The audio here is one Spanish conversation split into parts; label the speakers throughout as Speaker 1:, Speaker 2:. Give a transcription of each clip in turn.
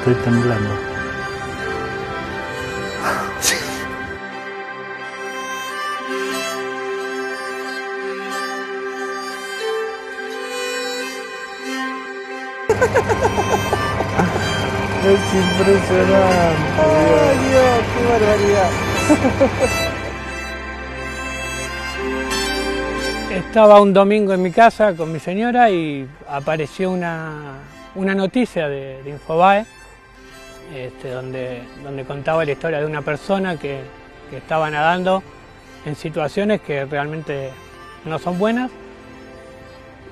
Speaker 1: Estoy temblando. Es impresionante.
Speaker 2: ¡Ay, Dios! ¡Qué barbaridad!
Speaker 3: Estaba un domingo en mi casa con mi señora y apareció una, una noticia de, de Infobae este, donde, donde contaba la historia de una persona que, que estaba nadando en situaciones que realmente no son buenas.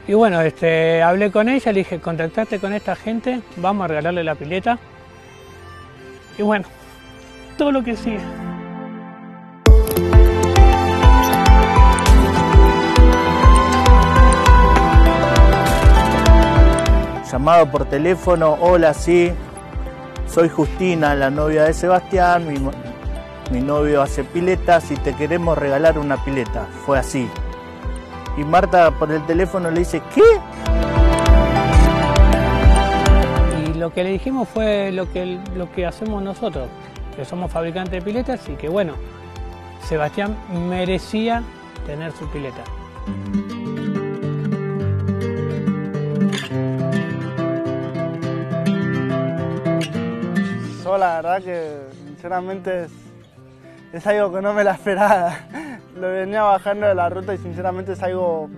Speaker 3: Y bueno, este, hablé con ella, le dije, contactate con esta gente, vamos a regalarle la pileta. Y bueno, todo lo que sigue.
Speaker 1: Llamado por teléfono, hola, sí, soy Justina, la novia de Sebastián, mi, mi novio hace piletas y te queremos regalar una pileta. Fue así. Y Marta por el teléfono le dice, ¿qué?
Speaker 3: Y lo que le dijimos fue lo que, lo que hacemos nosotros, que somos fabricantes de piletas y que bueno, Sebastián merecía tener su pileta.
Speaker 2: La verdad que sinceramente es, es algo que no me la esperaba. Lo venía bajando de la ruta y sinceramente es algo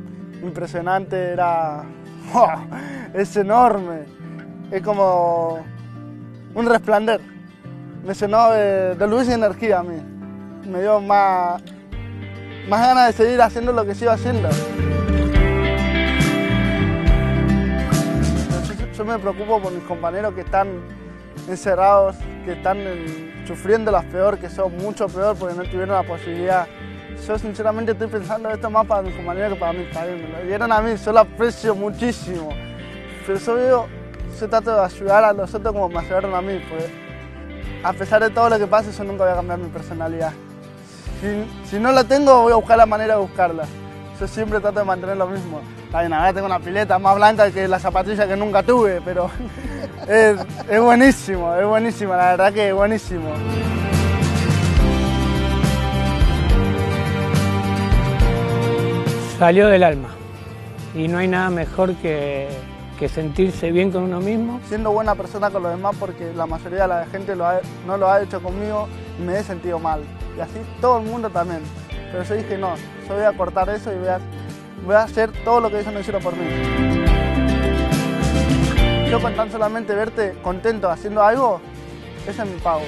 Speaker 2: impresionante, era... ¡Wow! Es enorme, es como un resplandor. Me llenó de, de luz y energía a mí. Me dio más, más ganas de seguir haciendo lo que sigo haciendo. Yo, yo me preocupo por mis compañeros que están encerrados, que están en- sufriendo las peor, que son mucho peor porque no tuvieron la posibilidad. Yo sinceramente estoy pensando esto más para mis compañeros que para mí también. Me lo dieron a mí, yo lo aprecio muchísimo. Pero yo veo, yo trato de ayudar a los otros como me ayudaron a mí, a pesar de todo lo que pase, yo nunca voy a cambiar mi personalidad. Si, si no la tengo, voy a buscar la manera de buscarla. Yo siempre trato de mantener lo mismo. Bien, ahora tengo una pileta más blanca que la zapatilla que nunca tuve, pero es, es buenísimo, es buenísimo, la verdad que es buenísimo.
Speaker 3: Salió del alma y no hay nada mejor que, que sentirse bien con uno mismo.
Speaker 2: Siendo buena persona con los demás porque la mayoría de la gente lo ha- no lo ha hecho conmigo y me he sentido mal. Y así todo el mundo también. Pero yo dije, no, yo voy a cortar eso y voy a, voy a hacer todo lo que ellos no hicieron por mí. Yo con tan solamente verte contento haciendo algo, ese es mi pago.